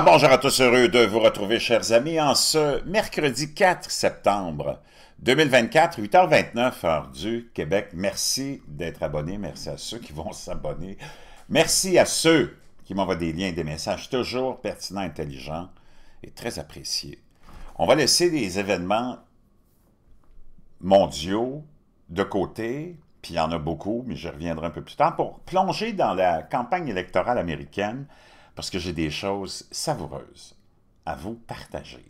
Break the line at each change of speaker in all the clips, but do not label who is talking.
Alors, bonjour à tous, heureux de vous retrouver, chers amis, en ce mercredi 4 septembre 2024, 8h29, heure du Québec. Merci d'être abonné, merci à ceux qui vont s'abonner. Merci à ceux qui m'envoient des liens, des messages toujours pertinents, intelligents et très appréciés. On va laisser les événements mondiaux de côté, puis il y en a beaucoup, mais je reviendrai un peu plus tard, pour plonger dans la campagne électorale américaine, parce que j'ai des choses savoureuses à vous partager.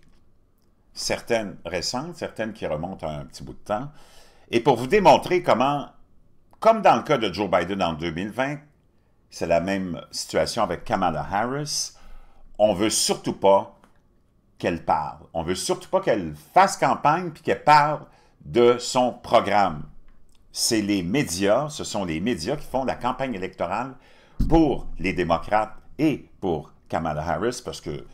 Certaines récentes, certaines qui remontent à un petit bout de temps, et pour vous démontrer comment, comme dans le cas de Joe Biden en 2020, c'est la même situation avec Kamala Harris, on veut surtout pas qu'elle parle. On veut surtout pas qu'elle fasse campagne puis qu'elle parle de son programme. C'est les médias, ce sont les médias qui font la campagne électorale pour les démocrates et pour Kamala Harris, parce que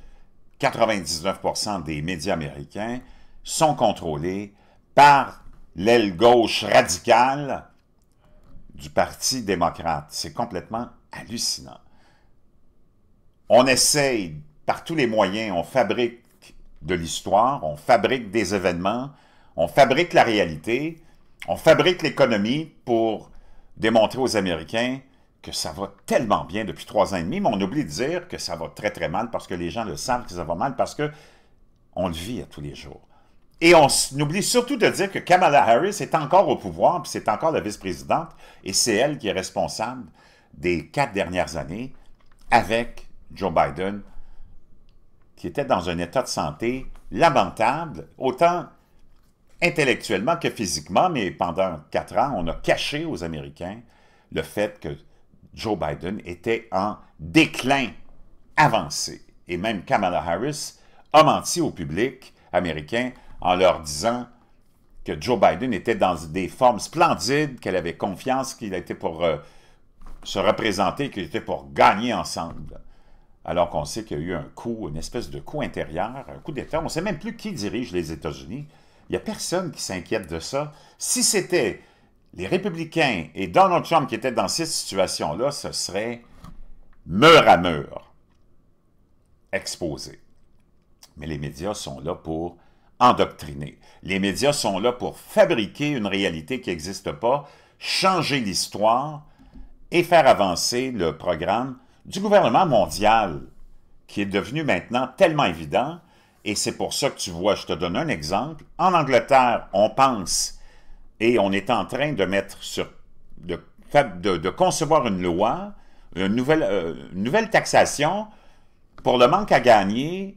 99% des médias américains sont contrôlés par l'aile gauche radicale du Parti démocrate. C'est complètement hallucinant. On essaye par tous les moyens, on fabrique de l'histoire, on fabrique des événements, on fabrique la réalité, on fabrique l'économie pour démontrer aux Américains que ça va tellement bien depuis trois ans et demi, mais on oublie de dire que ça va très très mal parce que les gens le savent que ça va mal parce que on le vit à tous les jours. Et on oublie surtout de dire que Kamala Harris est encore au pouvoir, puis c'est encore la vice-présidente, et c'est elle qui est responsable des quatre dernières années avec Joe Biden, qui était dans un état de santé lamentable, autant intellectuellement que physiquement, mais pendant quatre ans, on a caché aux Américains le fait que Joe Biden était en déclin avancé. Et même Kamala Harris a menti au public américain en leur disant que Joe Biden était dans des formes splendides, qu'elle avait confiance, qu'il était pour euh, se représenter, qu'il était pour gagner ensemble. Alors qu'on sait qu'il y a eu un coup, une espèce de coup intérieur, un coup d'État. On ne sait même plus qui dirige les États-Unis. Il n'y a personne qui s'inquiète de ça. Si c'était les républicains et Donald Trump qui étaient dans cette situation-là, ce serait mur à mur exposé. Mais les médias sont là pour endoctriner. Les médias sont là pour fabriquer une réalité qui n'existe pas, changer l'histoire et faire avancer le programme du gouvernement mondial, qui est devenu maintenant tellement évident, et c'est pour ça que tu vois, je te donne un exemple. En Angleterre, on pense et on est en train de mettre sur, de, concevoir une loi, une nouvelle, euh, nouvelle taxation pour le manque à gagner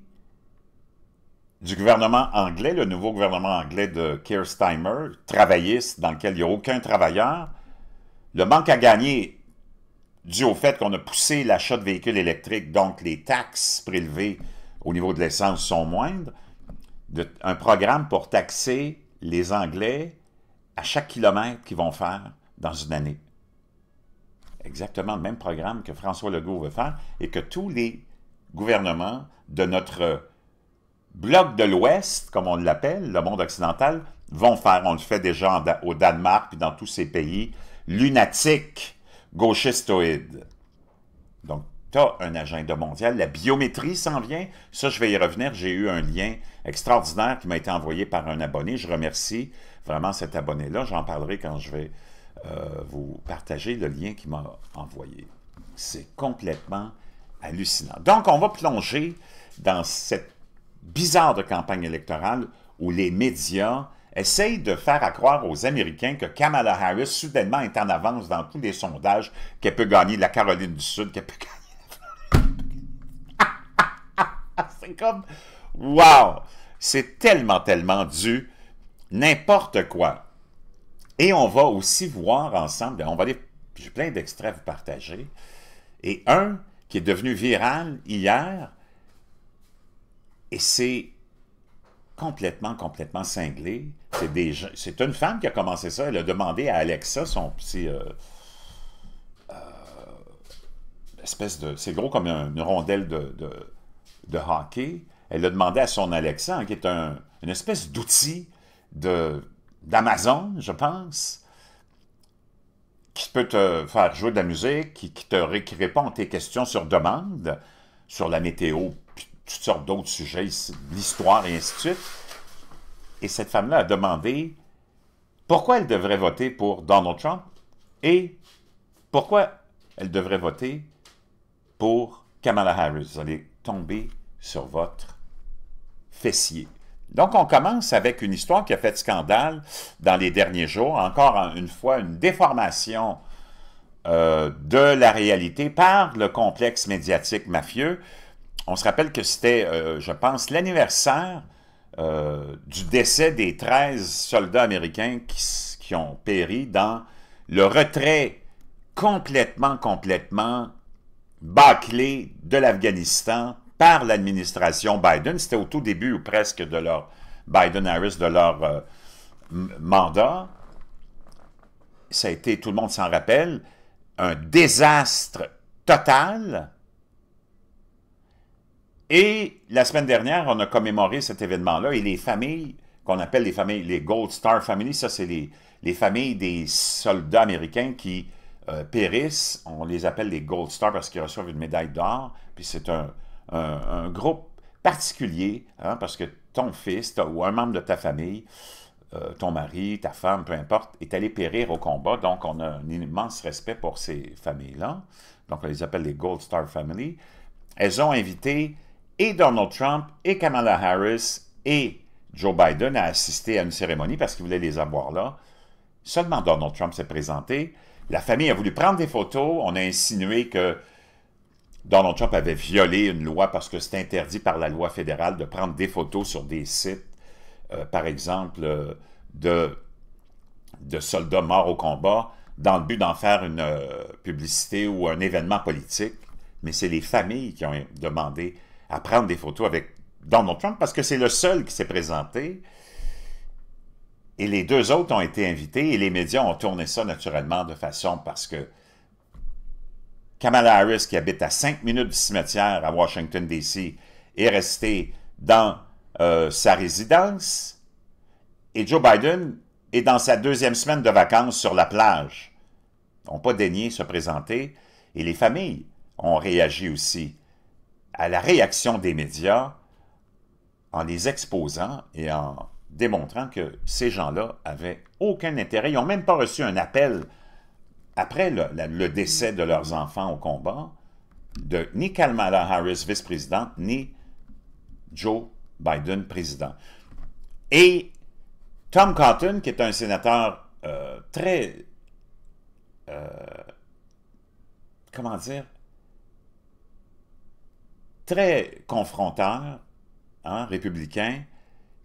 du gouvernement anglais, le nouveau gouvernement anglais de Keir Starmer, travailliste, dans lequel il n'y a aucun travailleur. Le manque à gagner dû au fait qu'on a poussé l'achat de véhicules électriques, donc les taxes prélevées au niveau de l'essence sont moindres. un programme pour taxer les Anglais à chaque kilomètre qu'ils vont faire dans une année. Exactement le même programme que François Legault veut faire et que tous les gouvernements de notre bloc de l'Ouest, comme on l'appelle, le monde occidental, vont faire. On le fait déjà au Danemark et dans tous ces pays lunatiques, gauchistoïdes. Donc, tu as un agenda mondial. La biométrie s'en vient. Ça, je vais y revenir. J'ai eu un lien extraordinaire qui m'a été envoyé par un abonné. Je remercie vraiment cet abonné-là. J'en parlerai quand je vais euh, vous partager le lien qu'il m'a envoyé. C'est complètement hallucinant. Donc, on va plonger dans cette bizarre de campagne électorale où les médias essayent de faire accroire aux Américains que Kamala Harris, soudainement, est en avance dans tous les sondages, qu'elle peut gagner la Caroline du Sud, qu'elle peut gagner c'est comme, wow! C'est tellement, tellement dû n'importe quoi. Et on va aussi voir ensemble, on va aller, j'ai plein d'extraits à vous partager, et un qui est devenu viral hier, et c'est complètement, complètement cinglé. C'est une femme qui a commencé ça, elle a demandé à Alexa, son petit... Euh, euh, espèce de... C'est gros comme une rondelle de, hockey. Elle a demandé à son Alexa, hein, qui est une espèce d'outil d'Amazon, je pense, qui peut te faire jouer de la musique, qui, te, répond à tes questions sur demande, sur la météo, toutes sortes d'autres sujets, l'histoire et ainsi de suite. Et cette femme-là a demandé pourquoi elle devrait voter pour Donald Trump et pourquoi elle devrait voter pour Kamala Harris. Vous allez tomber sur votre fessier. Donc, on commence avec une histoire qui a fait scandale dans les derniers jours. Encore une fois, une déformation euh, de la réalité par le complexe médiatique mafieux. On se rappelle que c'était, euh, je pense, l'anniversaire euh, du décès des 13 soldats américains qui, qui, ont péri dans le retrait complètement, complètement bâclé de l'Afghanistan par l'administration Biden. C'était au tout début ou presque de leur Biden-Harris, de leur euh, mandat. Ça a été, tout le monde s'en rappelle, un désastre total. Et la semaine dernière, on a commémoré cet événement-là et les familles qu'on appelle les familles, les Gold Star Family, ça c'est les, les, familles des soldats américains qui euh, périssent. On les appelle les Gold Star parce qu'ils reçoivent une médaille d'or. Puis c'est un, un, groupe particulier, hein, parce que ton fils ou un membre de ta famille, euh, ton mari, ta femme, peu importe, est allé périr au combat. Donc, on a un immense respect pour ces familles-là. Donc, on les appelle les Gold Star Family. Elles ont invité et Donald Trump et Kamala Harris et Joe Biden à assister à une cérémonie parce qu'ils voulaient les avoir là. Seulement Donald Trump s'est présenté. La famille a voulu prendre des photos. On a insinué que Donald Trump avait violé une loi parce que c'est interdit par la loi fédérale de prendre des photos sur des sites, euh, par exemple, euh, de, soldats morts au combat, dans le but d'en faire une euh, publicité ou un événement politique. Mais c'est les familles qui ont demandé à prendre des photos avec Donald Trump parce que c'est le seul qui s'est présenté. Et les deux autres ont été invités et les médias ont tourné ça naturellement de façon parce que Kamala Harris, qui habite à 5 minutes du cimetière à Washington, D.C., est restée dans euh, sa résidence. Et Joe Biden est dans sa deuxième semaine de vacances sur la plage. Ils n'ont pas daigné se présenter. Et les familles ont réagi aussi à la réaction des médias en les exposant et en démontrant que ces gens-là avaient aucun intérêt. Ils n'ont même pas reçu un appel après le, décès de leurs enfants au combat, de ni Kamala Harris, vice-présidente, ni Joe Biden, président. Et Tom Cotton, qui est un sénateur euh, très, euh, comment dire, très confronteur, hein, républicain,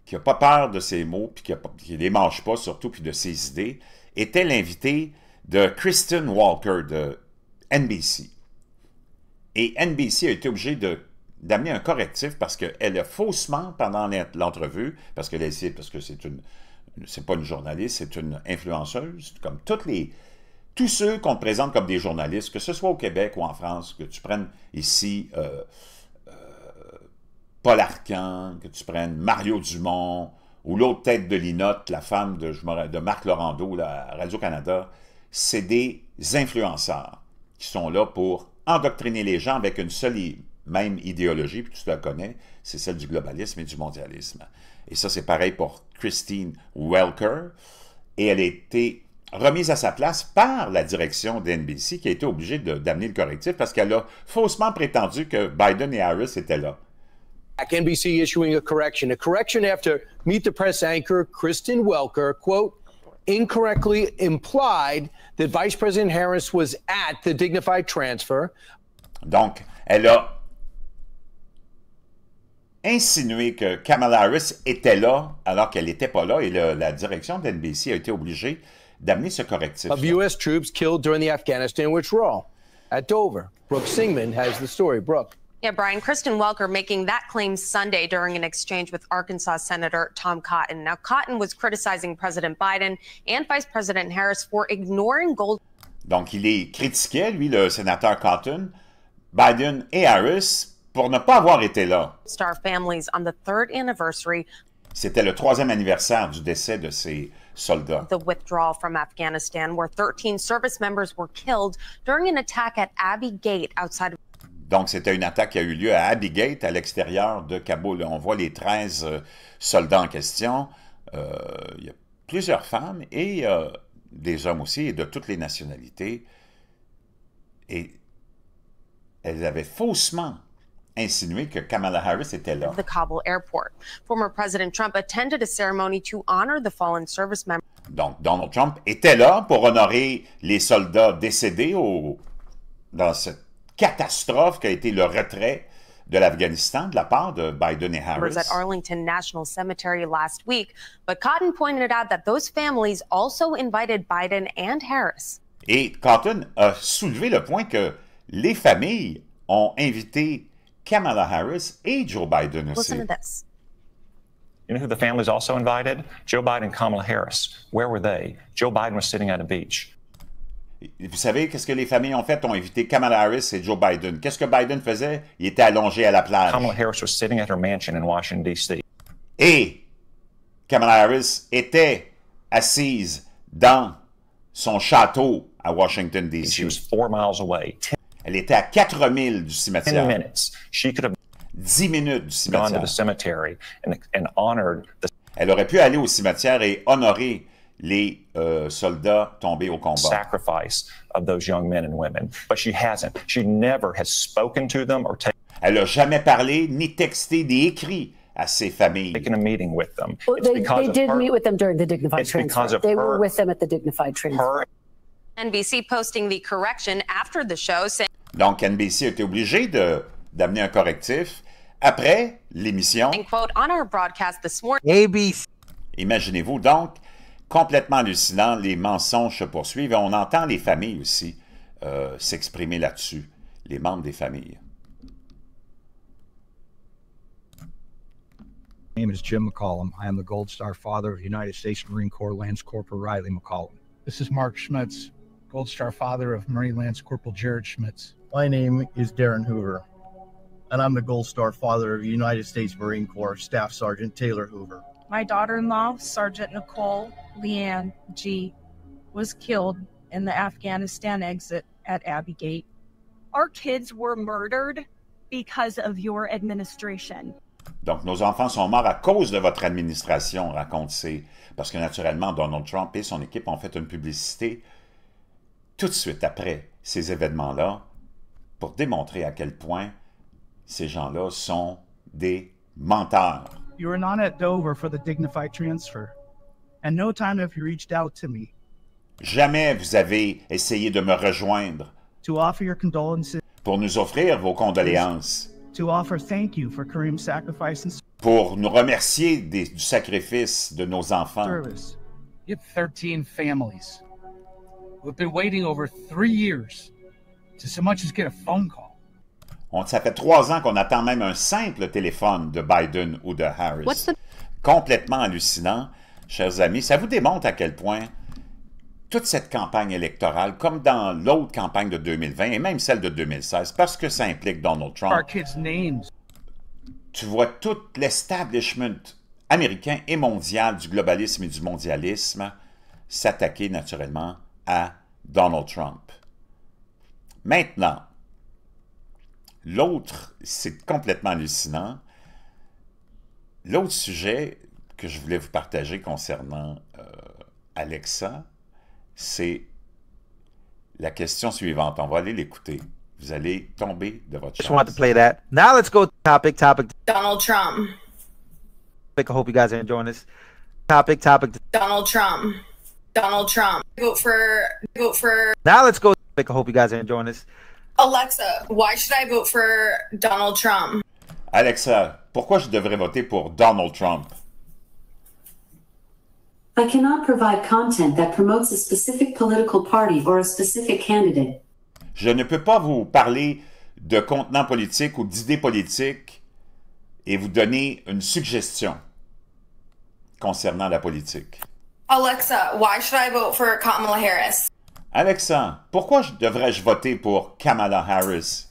qui n'a pas peur de ses mots, puis qui ne les mange pas surtout, puis de ses idées, était l'invité de Kristen Walker de NBC. Et NBC a été obligé d'amener un correctif parce qu'elle a faussement, pendant l'entrevue, parce qu'elle est parce que c'est une c'est pas une journaliste, c'est une influenceuse, comme toutes les tous ceux qu'on présente comme des journalistes, que ce soit au Québec ou en France, que tu prennes ici euh, euh, Paul Arcan, que tu prennes Mario Dumont, ou l'autre tête de Linotte, la femme de, de Marc Laurando, la Radio-Canada, c'est des influenceurs qui sont là pour endoctriner les gens avec une seule même idéologie, puis tu la connais, c'est celle du globalisme et du mondialisme. Et ça, c'est pareil pour Christine Welker. Et elle a été remise à sa place par la direction d'NBC qui a été obligée d'amener le correctif parce qu'elle a faussement prétendu que Biden et Harris étaient là.
NBC issuing a correction. A correction after Meet the Press anchor Kristen Welker, quote, incorrectly implied that Vice President Harris was at the dignified transfer.
Donc, elle a insinué que Kamala Harris était là alors qu'elle n'était pas là et le, la direction de NBC a été obligée d'amener ce correctif.
Of U.S. troops killed during the Afghanistan withdrawal at Dover. Brooke Singman has the story. Brooke.
Yeah, Brian, Kristen Welker making that claim Sunday during an exchange with Arkansas Senator Tom Cotton. Now, Cotton was criticizing President Biden and Vice President Harris for ignoring gold.
Donc, il est critiqué, lui, le sénateur Cotton, Biden et Harris pour ne pas avoir été là.
Star families on the third anniversary.
C'était le troisième anniversaire du décès de ces soldats.
The withdrawal from Afghanistan, where 13 service members were killed during an attack at Abbey Gate outside of
Donc, c'était une attaque qui a eu lieu à Abbey à l'extérieur de Kaboul. On voit les 13 euh, soldats en question. Euh, il y a plusieurs femmes et euh, des hommes aussi, et de toutes les nationalités. Et elles avaient faussement insinué que Kamala Harris était là.
The Kabul airport. Former President Trump attended a ceremony to honor the fallen service members.
Donc, Donald Trump était là pour honorer les soldats décédés au, dans cette catastrophe qui a été le retrait de l'Afghanistan de la part de Biden et Harris.
at Arlington National Cemetery last week, but Cotton pointed out that those families also invited Biden and Harris.
Et Cotton a soulevé le point que les familles ont invité Kamala Harris et Joe Biden aussi.
Listen to this.
You know who the families also invited? Joe Biden and Kamala Harris. Where were they? Joe Biden was sitting at a beach.
Vous savez qu'est-ce que les familles ont fait? Ont invité Kamala Harris et Joe Biden? Qu'est-ce que Biden faisait? Il était allongé à la plage.
Kamala Harris was sitting at her mansion in Washington, D.C.
Et Kamala Harris était assise dans son château à Washington,
She was
D.C.
four miles away. Ten
Elle était à 4 milles du cimetière.
minutes. She could have
10 minutes du
gone to
cimetière.
the cemetery and, and honored the
Elle aurait pu aller au cimetière et honorer les euh, soldats tombés au combat.
sacrifice of those young men and women. But she hasn't. She never has spoken to them or taken
Elle n'a jamais parlé ni texté ni écrit à ses familles.
a meeting with them.
Well, they, they did
her-
meet with them during the dignified
It's because
transfer.
of
They
her-
were with them at the dignified transfer.
her
NBC posting the correction after the show, saying
Donc NBC a été obligé de- d'amener un correctif après l'émission.
quote on our broadcast this morning
ABC.
Imaginez-vous donc, complètement hallucinant, les mensonges se poursuivent et on entend les familles aussi euh, s'exprimer là-dessus, les membres des familles.
My name is Jim McCollum. I am the Gold Star father of United States Marine Corps Lance Corporal Riley McCollum.
This is Mark Schmitz, Gold Star father of Marine Lance Corporal Jared Schmitz.
My name is Darren Hoover, and I'm the Gold Star father of United States Marine Corps Staff Sergeant Taylor Hoover.
My daughter in law, Sergeant Nicole Leanne G., was killed in the Afghanistan exit at Abbey Gate.
Our kids were murdered because of your administration.
Donc, nos enfants sont morts à cause de votre administration, raconte-t Parce que naturellement, Donald Trump et son équipe ont fait une publicité tout de suite après ces événements-là pour démontrer à quel point ces gens-là sont des menteurs.
You were not at Dover for the dignified transfer, and no time have you reached out to me
Jamais vous avez essayé de me rejoindre
to offer your condolences,
pour nous offrir vos condoléances,
to offer thank you for Kareem's sacrifice and
pour nous remercier des- du sacrifice de nos enfants.
service. You have 13 families who have been waiting over three years to so much as get a phone call.
On, ça fait trois ans qu'on attend même un simple téléphone de Biden ou de Harris.
What's the-
Complètement hallucinant, chers amis. Ça vous démontre à quel point toute cette campagne électorale, comme dans l'autre campagne de 2020 et même celle de 2016, parce que ça implique Donald
Our
Trump,
kids' names.
tu vois tout l'establishment américain et mondial du globalisme et du mondialisme s'attaquer naturellement à Donald Trump. Maintenant, l'autre, c'est complètement hallucinant. L'autre sujet que je voulais vous partager concernant euh, Alexa, c'est la question suivante. On va aller l'écouter. Vous allez tomber de votre
Just wanted to
chaise.
play that. Now let's go to topic, topic,
Donald Trump.
I hope you guys are enjoying this. Topic, topic.
Donald Trump. Donald Trump. Vote for vote for
Now let's go. I hope you guys are enjoying this.
Alexa. Why should I vote for Donald Trump?
Alexa, pourquoi je devrais voter pour Donald Trump?
I cannot provide content that promotes a specific political party or a specific candidate.
Je ne peux pas vous parler de contenant politique ou d'idées politiques et vous donner une suggestion concernant la politique.
Alexa, why should I vote for Kamala Harris?
Alexa, pourquoi je- devrais-je voter pour Kamala Harris?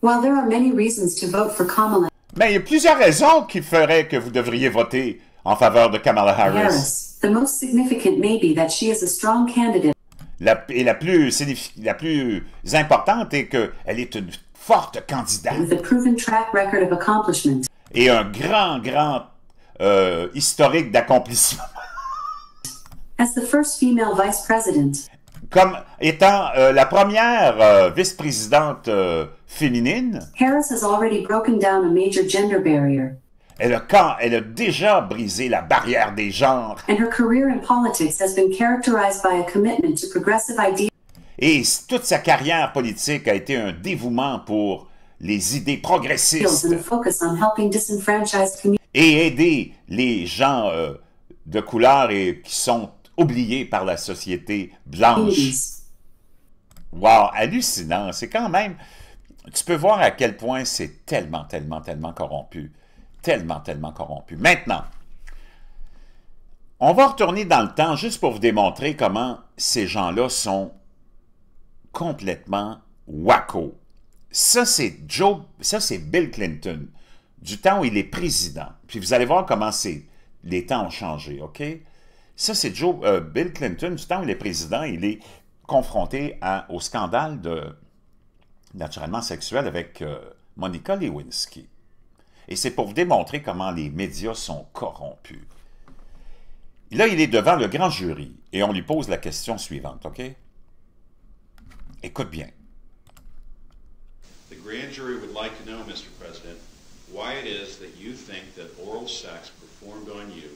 While there are many reasons to vote for Kamala
Mais il y a plusieurs raisons qui feraient que vous devriez voter en faveur de Kamala Harris.
Harris, the most significant may be that she is a strong candidate
la, et la plus, la plus importante est qu'elle est une forte candidate. Et un grand, grand euh, historique d'accomplissement.
As the first female vice president.
Comme étant euh, la première euh, vice-présidente euh, féminine.
Harris has already broken down a major gender barrier.
Elle a, quand, elle a déjà brisé la barrière des genres.
And her career in politics has been characterized by a commitment to progressive ideas.
Et toute sa carrière politique a été un dévouement pour les idées progressistes.
And a focus on helping disenfranchised
et aider les gens de couleur et qui sont oubliés par la société blanche. Wow, hallucinant. C'est quand même... Tu peux voir à quel point c'est tellement, tellement, tellement corrompu. Tellement, tellement corrompu. Maintenant, on va retourner dans le temps juste pour vous démontrer comment ces gens-là sont complètement wacko. Ça, c'est Joe, ça, c'est Bill Clinton, du temps où il est président. Puis vous allez voir comment les temps ont changé, OK? Ça, c'est Joe, euh, Bill Clinton, du temps où il est président, il est confronté au scandale de, naturellement sexuel avec euh, Monica Lewinsky. Et c'est pour vous démontrer comment les médias sont corrompus. Là, il est devant le grand jury et on lui pose la question suivante, OK? Écoute bien.
The grand jury would like to know, Mr. President, why it is that you think that oral sex performed on you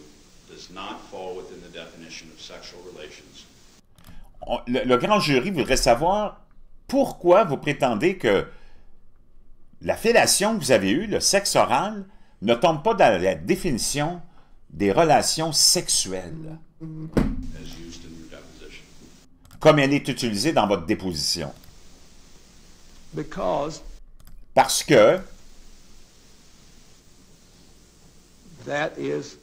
does not fall within the definition of sexual relations.
Le, le grand jury voudrait savoir pourquoi vous prétendez que la fellation que vous avez eue, le sexe oral, ne tombe pas dans la définition des relations sexuelles. Comme elle est utilisée dans votre déposition.
Because
Parce que
that is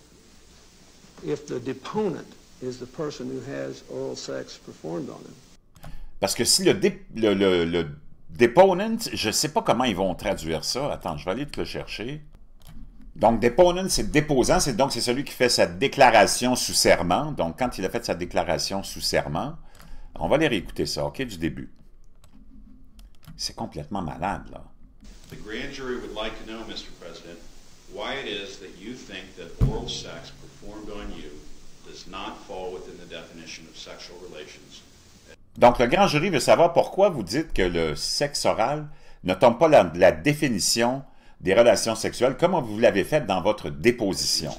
Parce que si le, dé, le, le, le deponent, je ne sais pas comment ils vont traduire ça. Attends, je vais aller te le chercher. Donc, deponent, c'est déposant, c'est donc c'est celui qui fait sa déclaration sous serment. Donc, quand il a fait sa déclaration sous serment, on va aller réécouter ça, OK, du début. C'est complètement malade, là.
The grand jury would like to know, Mr. President, why it is that you think that oral sex performed on you does not fall within the definition of sexual relations
donc, le grand jury veut savoir pourquoi vous dites que le sexe oral ne tombe pas la, la définition des relations sexuelles comme vous l'avez fait dans votre déposition?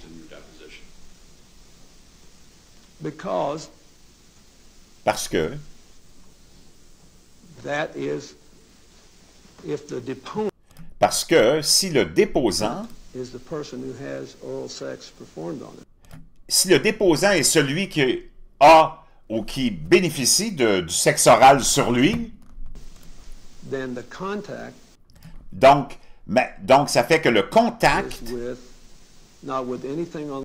Because
Parce que
that is if the deponent
parce que si le déposant
is the person who has oral sex performed on him.
Si le déposant est celui qui a ou qui bénéficie de, du sexe oral sur lui,
then the contact
donc, mais, donc ça fait que le contact
is with not with anything on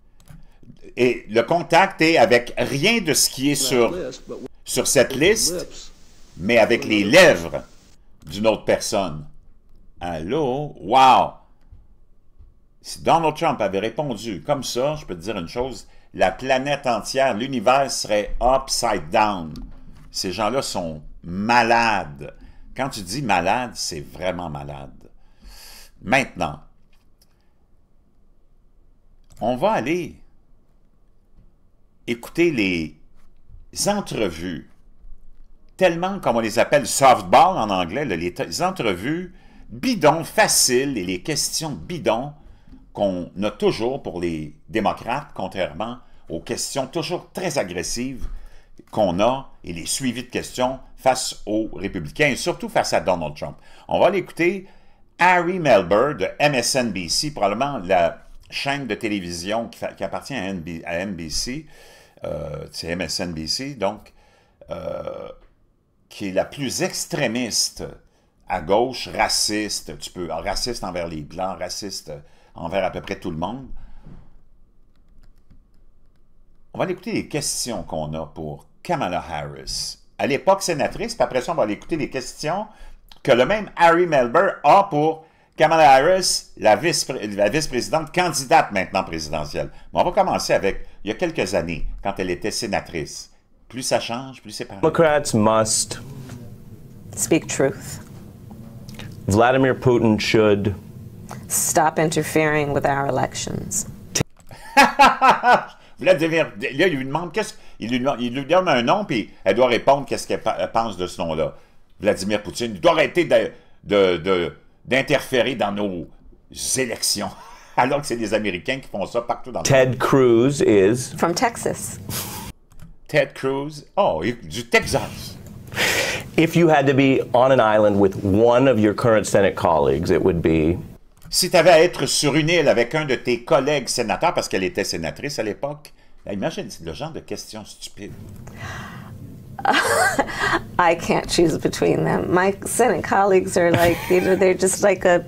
et le contact est avec rien de ce qui est sur,
list, but with
sur cette liste,
lips
mais avec les lèvres d'une autre personne. Allô? Wow! Si Donald Trump avait répondu comme ça, je peux te dire une chose, la planète entière, l'univers serait upside down. Ces gens-là sont malades. Quand tu dis malade, c'est vraiment malade. Maintenant, on va aller écouter les entrevues, tellement comme on les appelle softball en anglais, les entrevues bidons, faciles et les questions bidons qu'on a toujours pour les démocrates, contrairement aux questions toujours très agressives qu'on a et les suivis de questions face aux républicains et surtout face à Donald Trump. On va l'écouter Harry Melber de MSNBC, probablement la chaîne de télévision qui, appartient à NBC, euh, c'est MSNBC, donc, euh, qui est la plus extrémiste à gauche, raciste, tu peux, raciste envers les Blancs, raciste envers à peu près tout le monde. On va aller écouter les questions qu'on a pour Kamala Harris. À l'époque sénatrice, puis après ça, on va aller écouter les questions que le même Harry Melber a pour Kamala Harris, la vice-présidente, candidate maintenant présidentielle. Mais on va commencer avec, il y a quelques années, quand elle était sénatrice. Plus ça change, plus c'est pareil.
Democrats must
speak truth.
Vladimir Putin should
stop interfering with our elections.
Vladimir, là, il lui demande qu'est-ce il lui, il lui donne un nom, puis elle doit répondre qu'est-ce qu'elle pense de ce nom-là. Vladimir Poutine, il doit arrêter d'interférer dans nos élections. Alors que c'est les Américains qui font ça partout dans le
monde. Ted Cruz is...
From Texas.
Ted Cruz, oh, du Texas.
If you had to be on an island with one of your current Senate colleagues, it would be...
Si tu avais à être sur une île avec un de tes collègues sénateurs, parce qu'elle était sénatrice à l'époque, imagine le genre de questions stupides.
I can't choose between them. My Senate colleagues are like, you know, they're just like a,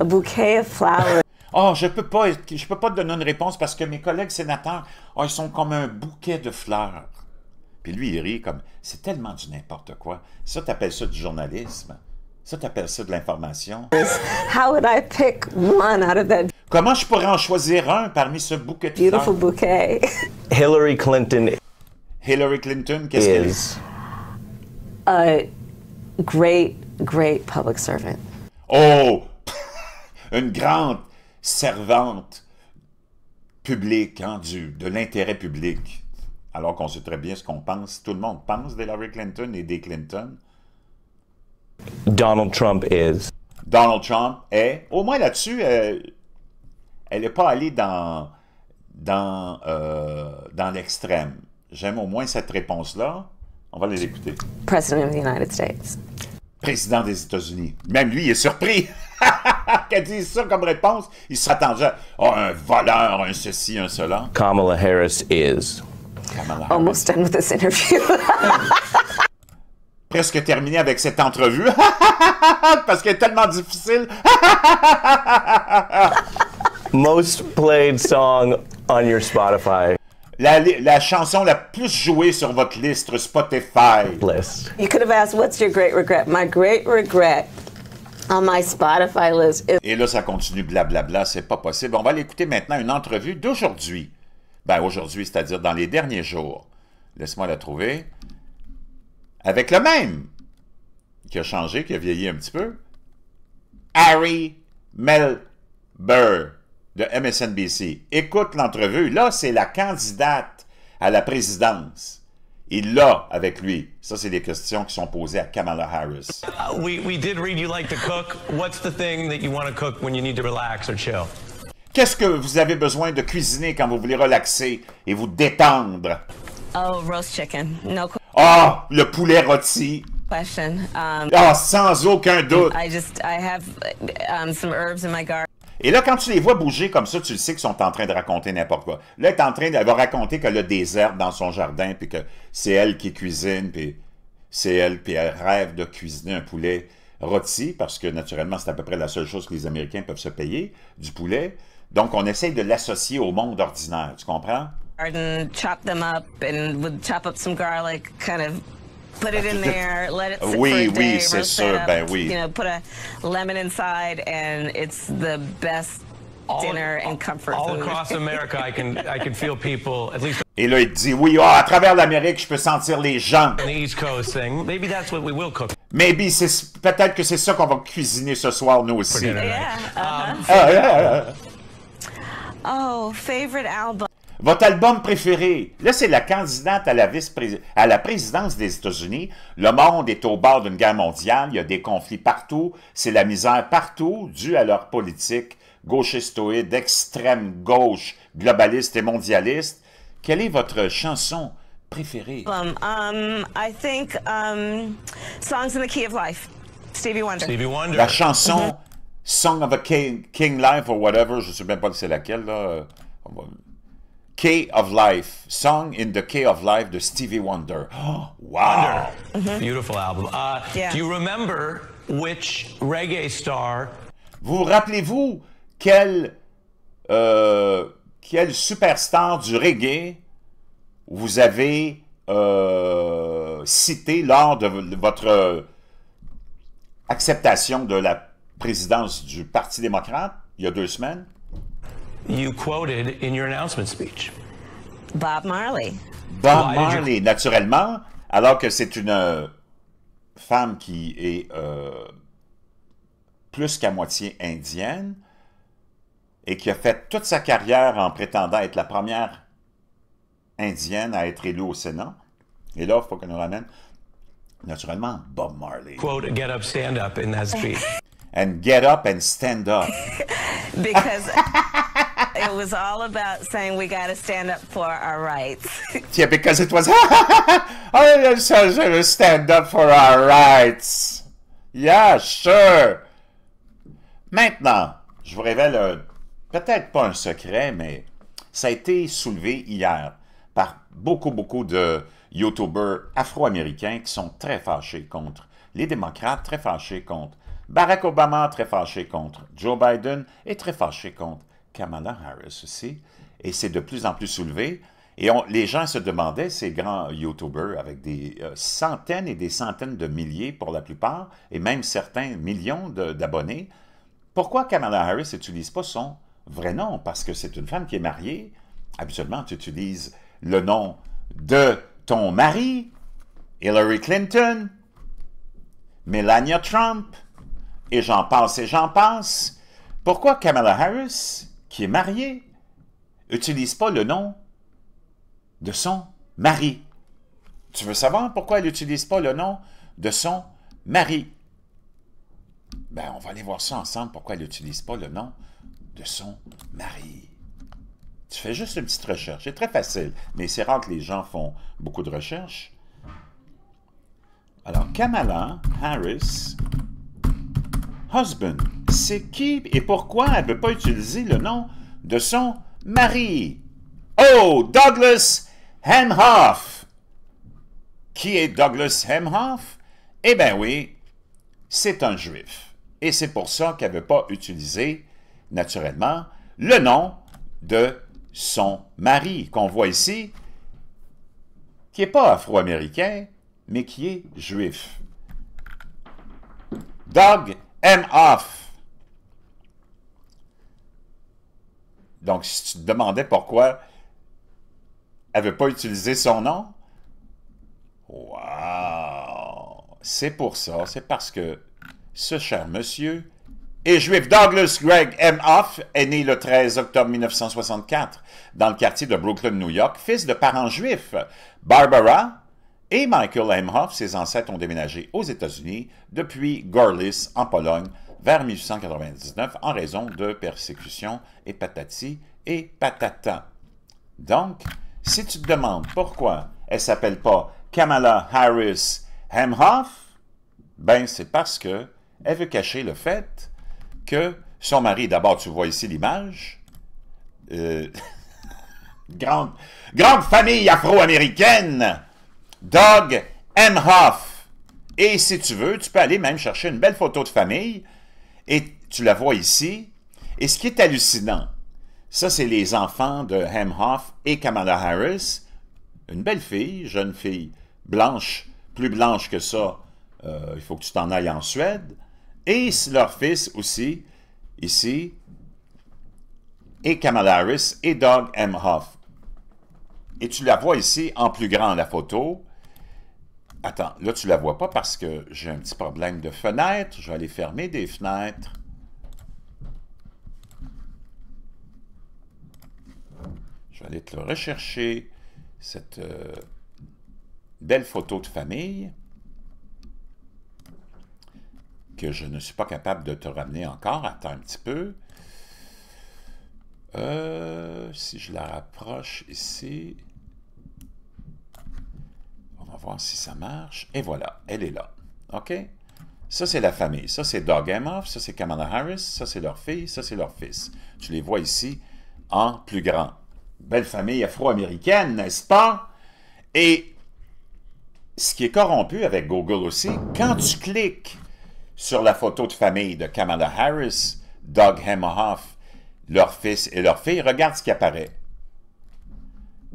a bouquet of flowers.
Oh, je peux pas, je peux pas te donner une réponse parce que mes collègues sénateurs, oh, ils sont comme un bouquet de fleurs. Puis lui, il rit comme, c'est tellement du n'importe quoi. Ça, t'appelles ça du journalisme? Ça, t'appelles ça de l'information?
How would I pick one out of that
Comment je pourrais en choisir un parmi ce bouquet de
beautiful
fleurs?
bouquet?
Hillary Clinton
Hillary Clinton, qu'est-ce qu'elle
is
a great, great public servant.
Oh, une grande servante publique, hein, du, de l'intérêt public. Alors qu'on sait très bien ce qu'on pense. Tout le monde pense d'Hillary Clinton et des Clinton.
Donald Trump is.
Donald Trump est, au moins là-dessus, euh, elle n'est pas allée dans, dans, euh, dans l'extrême. J'aime au moins cette réponse-là. On va les écouter.
President of the United States.
Président des États-Unis. Même lui, il est surpris qu'elle dise ça comme réponse. Il s'attendait à oh, un voleur, un ceci, un cela.
Kamala Harris is.
Kamala
Almost done with this interview.
Presque terminé avec cette entrevue. Parce qu'elle est tellement difficile.
Most played song on your Spotify.
La, la, chanson la plus jouée sur votre liste Spotify.
List.
You could have asked, what's your great regret? My great regret on my Spotify list is...
Et là, ça continue blablabla, c'est pas possible. On va l'écouter maintenant, une entrevue d'aujourd'hui. Ben, aujourd'hui, c'est-à-dire dans les derniers jours. Laisse-moi la trouver. Avec le même, qui a changé, qui a vieilli un petit peu. Harry Melber de MSNBC. Écoute l'entrevue. Là, c'est la candidate à la présidence. Il l'a avec lui. Ça, c'est les questions qui sont posées à Kamala Harris.
Uh, we, we did read you like to cook. What's the thing that you want to cook when you need to relax or chill?
Qu'est-ce que vous avez besoin de cuisiner quand vous voulez relaxer et vous détendre?
Oh, roast chicken. No
Ah, le poulet rôti.
question. Um,
Ah, sans aucun doute.
I just, I have um, some herbs in my garden.
Et là, quand tu les vois bouger comme ça, tu le sais qu'ils sont en train de raconter n'importe quoi. Là, elle est en train de, elle va raconter qu'elle a des herbes dans son jardin, puis que c'est elle qui cuisine, puis c'est elle, puis elle rêve de cuisiner un poulet rôti, parce que naturellement, c'est à peu près la seule chose que les Américains peuvent se payer, du poulet. Donc, on essaye de l'associer au monde ordinaire, tu comprends?
Garden, chop them up, and would chop up some garlic, kind of put it in there, let it sit
Oui,
for a
oui,
day,
c'est
roast
sûr,
it up,
ben oui.
You know, put a lemon inside, and it's the best dinner and comfort
All
food.
across America, I can I can feel people at least
Et là, il dit, oui, ah, à travers l'Amérique, je peux sentir les gens.
on the East Coast saying maybe that's what we will cook.
Maybe, c'est peut-être que c'est ça qu'on va cuisiner ce soir, nous aussi.
dinner tonight.
Yeah.
Um,
uh-huh.
Ah, ah, ah.
Oh, favorite album.
Votre album préféré? Là, c'est la candidate à la, vice à la présidence des États-Unis. Le monde est au bord d'une guerre mondiale. Il y a des conflits partout. C'est la misère partout, due à leur politique gauchistoïde, extrême gauche, globaliste et mondialiste. Quelle est votre chanson préférée?
Um, um, I think um, Songs in the Key of Life. Stevie Wonder.
Stevie Wonder.
La chanson Song of a King, King Life or whatever, je ne sais même pas c'est laquelle, là. Key of Life. Song in the Key of Life de Stevie Wonder. Oh, wow!
Beautiful album. Uh,
Yeah.
Do you remember which reggae star?
Vous rappelez-vous quel, euh, quel superstar du reggae vous avez euh, cité lors de votre acceptation de la présidence du Parti démocrate il y a deux semaines?
You quoted in your announcement speech?
Bob Marley.
Bob Marley, naturellement, alors que c'est une euh, femme qui est euh, plus qu'à moitié indienne et qui a fait toute sa carrière en prétendant être la première indienne à être élue au Sénat. Et là, il faut qu'on nous ramène naturellement Bob Marley.
Quote, get up, stand up in that speech.
And get up and stand up.
because it was all about saying we got to stand up for our rights.
yeah, because it was, oh, so stand up for our rights. Yeah, sure. Maintenant, je vous révèle un, peut-être pas un secret, mais ça a été soulevé hier par beaucoup, beaucoup de YouTubers afro-américains qui sont très fâchés contre les démocrates, très fâchés contre Barack Obama, très fâché contre Joe Biden et très fâché contre Kamala Harris aussi. Et c'est de plus en plus soulevé. Et les gens se demandaient, ces grands YouTubers avec des euh, centaines et des centaines de milliers pour la plupart, et même certains millions d'abonnés, pourquoi Kamala Harris n'utilise pas son vrai nom? Parce que c'est une femme qui est mariée. Habituellement, tu utilises le nom de ton mari, Hillary Clinton, Melania Trump, et j'en passe et j'en passe. Pourquoi Kamala Harris, qui est mariée, n'utilise pas le nom de son mari? Tu veux savoir pourquoi elle n'utilise pas le nom de son mari? Ben, on va aller voir ça ensemble, pourquoi elle n'utilise pas le nom de son mari. Tu fais juste une petite recherche. C'est très facile, mais c'est rare que les gens font beaucoup de recherches. Alors, Kamala Harris, husband, c'est qui et pourquoi elle ne veut pas utiliser le nom de son mari? Oh, Douglas Hemhoff. Qui est Douglas Hemhoff? Eh bien oui, c'est un juif. Et c'est pour ça qu'elle ne veut pas utiliser, naturellement, le nom de son mari, qu'on voit ici, qui n'est pas afro-américain, mais qui est juif. Doug M. Off. Donc, si tu te demandais pourquoi elle ne veut pas utiliser son nom, wow! C'est pour ça, c'est parce que ce cher monsieur est juif. Douglas Greg M. Hoff est né le 13 octobre 1964 dans le quartier de Brooklyn, New York, fils de parents juifs. Barbara et Michael M. Hoff, ses ancêtres, ont déménagé aux États-Unis depuis Gorlice, en Pologne, vers 1899 en raison de persécutions et patati et patata. Donc, si tu te demandes pourquoi elle s'appelle pas Kamala Harris Hemhoff, ben c'est parce que elle veut cacher le fait que son mari, d'abord, tu vois ici l'image, euh, grande, grande famille afro-américaine, Doug Emhoff. Et si tu veux, tu peux aller même chercher une belle photo de famille, et tu la vois ici. Et ce qui est hallucinant, ça, c'est les enfants de Hemhoff et Kamala Harris. Une belle fille, jeune fille, blanche, plus blanche que ça, euh, il faut que tu t'en ailles en Suède et leur fils aussi, ici, et Kamala Harris et Doug M. Hoff. Et tu la vois ici en plus grand, la photo. Attends, là, tu la vois pas parce que j'ai un petit problème de fenêtre. Je vais aller fermer des fenêtres. Je vais aller te rechercher, cette euh, belle photo de famille que je ne suis pas capable de te ramener encore. Attends un petit peu. Euh, si je la rapproche ici, va voir si ça marche. Et voilà, elle est là. OK? Ça, c'est la famille. Ça, c'est Doug Emhoff. Ça, c'est Kamala Harris. Ça, c'est leur fille. Ça, c'est leur fils. Tu les vois ici en plus grand. Belle famille afro-américaine, n'est-ce pas? Et ce qui est corrompu avec Google aussi, quand tu cliques sur la photo de famille de Kamala Harris, Doug Hemhoff, leur fils et leur fille, regarde ce qui apparaît.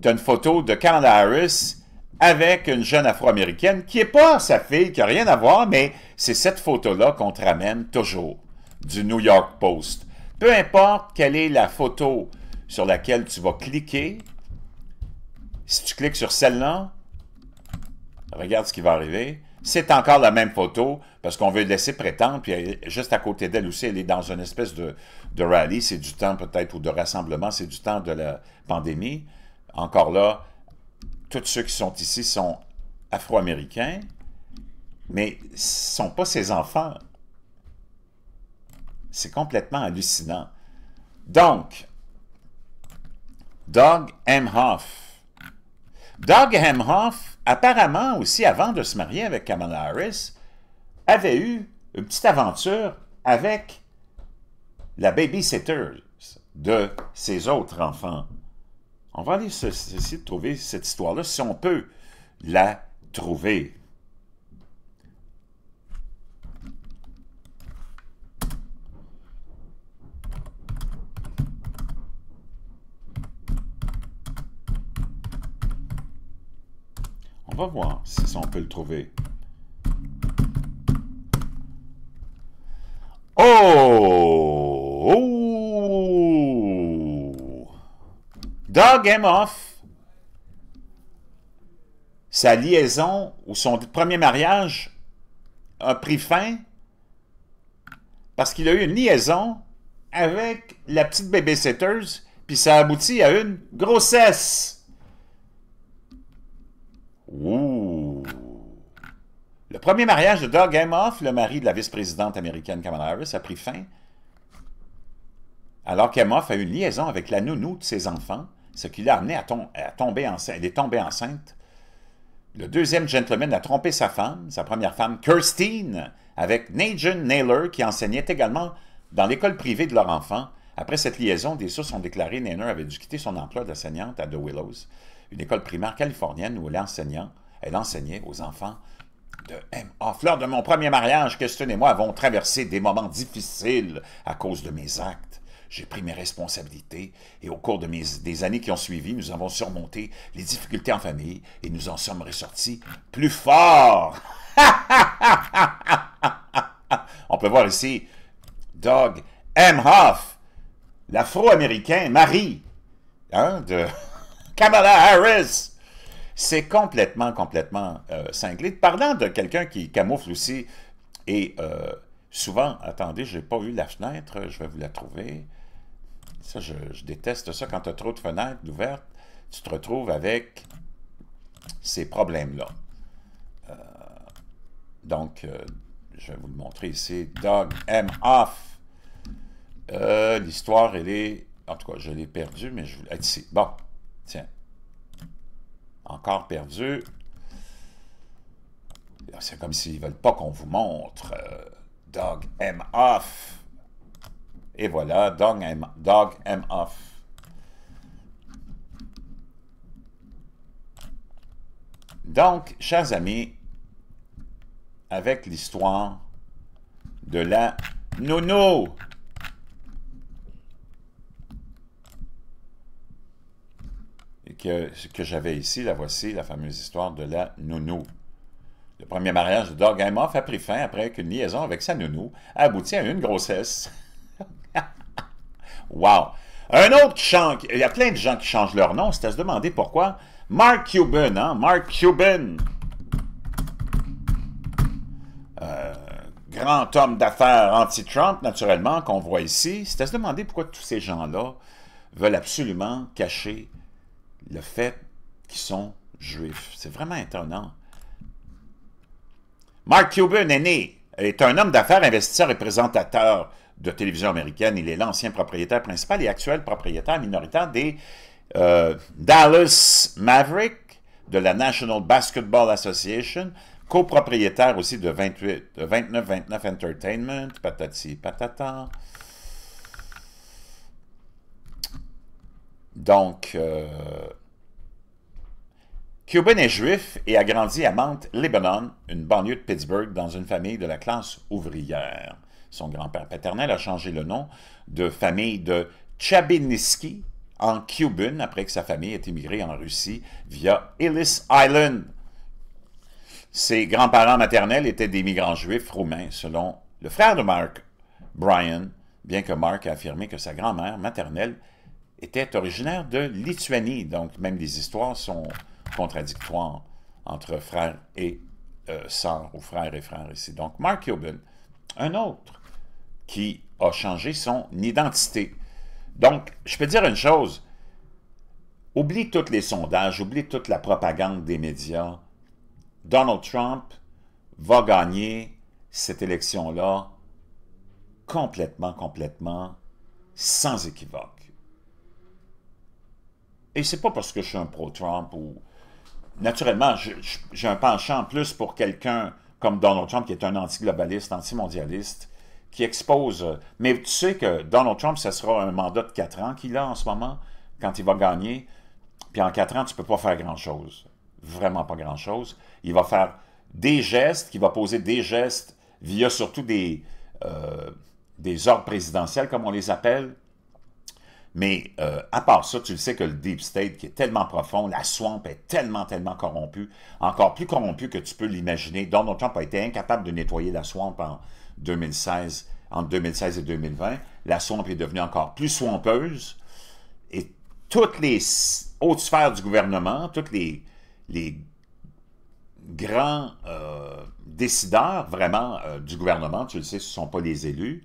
Tu as une photo de Kamala Harris avec une jeune afro-américaine qui n'est pas sa fille, qui n'a rien à voir, mais c'est cette photo-là qu'on te ramène toujours du New York Post. Peu importe quelle est la photo sur laquelle tu vas cliquer, Si tu cliques sur celle-là, regarde ce qui va arriver. C'est encore la même photo, parce qu'on veut laisser prétendre, puis juste à côté d'elle aussi, elle est dans une espèce de, de rallye, c'est du temps peut-être, ou de rassemblement, c'est du temps de la pandémie. Encore là, tous ceux qui sont ici sont afro-américains, mais ne sont pas ses enfants. C'est complètement hallucinant. Donc, Doug Emhoff. Doug Emhoff, apparemment aussi, avant de se marier avec Kamala Harris, avait eu une petite aventure avec la babysitter de ses autres enfants. On va aller essayer de trouver cette histoire-là, si on peut la trouver. On va voir si on peut le trouver. Oh! Doug Emhoff, sa liaison ou son premier mariage a pris fin parce qu'il a eu une liaison avec la petite babysitter, puis ça a abouti à une grossesse. Ouh! Le premier mariage de Doug Emhoff, le mari de la vice-présidente américaine Kamala Harris, a pris fin alors qu'Emhoff a eu une liaison avec la nounou de ses enfants, ce qui l'a amené à, tomber enceinte. Elle est tombée enceinte. Le deuxième gentleman a trompé sa femme, sa première femme, Kirstine, avec Najan Naylor, qui enseignait également dans l'école privée de leur enfant. Après cette liaison, des sources ont déclaré que Naylor avait dû quitter son emploi d'enseignante à The Willows, une école primaire californienne où elle, elle enseignait aux enfants de M. Lors de mon premier mariage, Kirsten et moi avons traversé des moments difficiles à cause de mes actes? J'ai pris mes responsabilités et au cours des années qui ont suivi, nous avons surmonté les difficultés en famille et nous en sommes ressortis plus forts. On peut voir ici Doug M. Hoff, l'afro-américain mari hein, de Kamala Harris. C'est complètement, complètement euh, cinglé. Parlant de quelqu'un qui camoufle aussi, et euh, souvent, attendez, je n'ai pas vu la fenêtre, je vais vous la trouver. Ça, je, déteste ça. Quand tu as trop de fenêtres ouvertes, tu te retrouves avec ces problèmes-là. Euh, donc, je vais vous le montrer ici. Dog M. Off. L'histoire, elle est... En tout cas, je l'ai perdue, mais je vous... Ici. Bon, tiens. Encore perdu. C'est comme s'ils ne veulent pas qu'on vous montre. Euh, dog M off. Et voilà, Dog M, dog M off. Donc, chers amis, avec l'histoire de la nono que, que j'avais ici, la voici, la fameuse histoire de la nounou. Le premier mariage de Doug Emhoff a pris fin après qu'une liaison avec sa nounou a abouti à une grossesse. Wow! Un autre qui il y a plein de gens qui changent leur nom, c'est à se demander pourquoi. Mark Cuban, hein? Mark Cuban. Euh, grand homme d'affaires anti-Trump, naturellement, qu'on voit ici. C'est à se demander pourquoi tous ces gens-là veulent absolument cacher le fait qu'ils sont juifs. C'est vraiment étonnant. Mark Cuban est né, est un homme d'affaires, investisseur et présentateur de télévision américaine. Il est l'ancien propriétaire principal et actuel propriétaire minoritaire des euh, Dallas Mavericks, de la National Basketball Association, copropriétaire aussi de 29-29 Entertainment, patati patata. Donc, euh, Cuban est juif et a grandi à Mount Lebanon, une banlieue de Pittsburgh, dans une famille de la classe ouvrière. Son grand-père paternel a changé le nom de famille de Chabiniski en Cuban après que sa famille ait immigré en Russie via Ellis Island. Ses grands-parents maternels étaient des migrants juifs roumains, selon le frère de Mark, Brian, bien que Mark a affirmé que sa grand-mère maternelle était originaire de Lituanie. Donc, même les histoires sont contradictoires entre frères et euh, sœurs, ou frères et frères ici. Donc, Mark Cuban, un autre qui a changé son identité. Donc, je peux dire une chose, oublie tous les sondages, oublie toute la propagande des médias. Donald Trump va gagner cette élection-là complètement, complètement, sans équivoque. Et c'est pas parce que je suis un pro-Trump ou... Naturellement, j'ai un penchant plus pour quelqu'un comme Donald Trump, qui est un anti-globaliste, anti-mondialiste, qui expose... Mais tu sais que Donald Trump, ce sera un mandat de quatre ans qu'il a en ce moment, quand il va gagner. Puis en quatre ans, tu ne peux pas faire grand-chose. Vraiment pas grand-chose. Il va faire des gestes, qui va poser des gestes via surtout des, euh, des ordres présidentiels, comme on les appelle. Mais euh, à part ça, tu le sais que le Deep State, qui est tellement profond, la swamp est tellement, tellement corrompue, encore plus corrompue que tu peux l'imaginer. Donald Trump a été incapable de nettoyer la swamp en 2016, entre 2016 et 2020. La swamp est devenue encore plus swampeuse. Et toutes les hautes sphères du gouvernement, toutes les, les grands euh, décideurs, vraiment, euh, du gouvernement, tu le sais, ce ne sont pas les élus,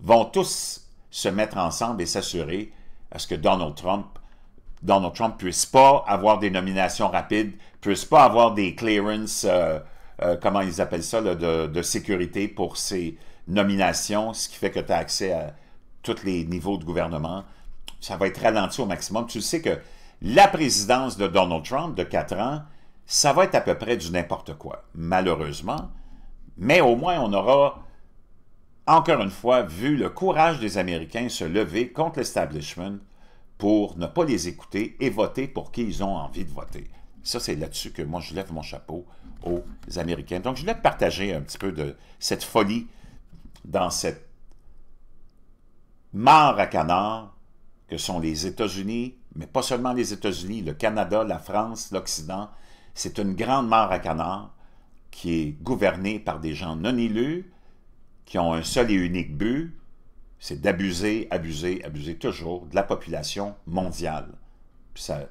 vont tous se mettre ensemble et s'assurer à ce que Donald Trump Donald Trump puisse pas avoir des nominations rapides, puisse pas avoir des clearances, euh, comment ils appellent ça, de, sécurité pour ses nominations, ce qui fait que tu as accès à tous les niveaux de gouvernement. Ça va être ralenti au maximum. Tu sais que la présidence de Donald Trump de quatre ans, ça va être à peu près du n'importe quoi, malheureusement. Mais au moins, on aura, encore une fois, vu le courage des Américains se lever contre l'establishment pour ne pas les écouter et voter pour qui ils ont envie de voter. Ça, c'est là-dessus que moi, je lève mon chapeau aux Américains. Donc, je voulais partager un petit peu de cette folie dans cette mare à canard que sont les États-Unis, mais pas seulement les États-Unis, le Canada, la France, l'Occident, c'est une grande mare à canard qui est gouvernée par des gens non élus, qui ont un seul et unique but, c'est d'abuser, abuser, abuser toujours de la population mondiale. Puis ça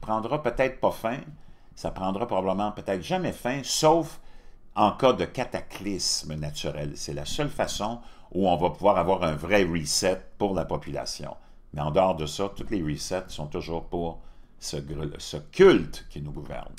prendra peut-être pas fin, ça prendra probablement peut-être jamais fin, sauf en cas de cataclysme naturel. C'est la seule façon où on va pouvoir avoir un vrai reset pour la population. Mais en dehors de ça, toutes les resets sont toujours pour ce, ce culte qui nous gouverne.